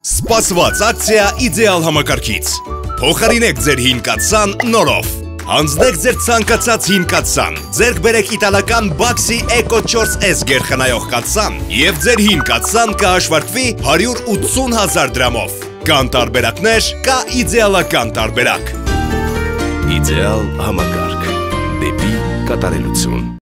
Սպասված ակցիա իդեալ համակարգից։ Փոխարինեք ձեր հին կացան նորով։ Հանձնեք ձեր ցանկացած հին կացան, ձերք բերեք իտալական Baxi Eco 4S գերխնայող կացան եւ ձեր հին կացան կհաշվարկվի 180 հազար դրամով։ Կան տարբերակներ, կա իդեալական տարբերակ։ Իդեալ համակարգ դեպի կատարելություն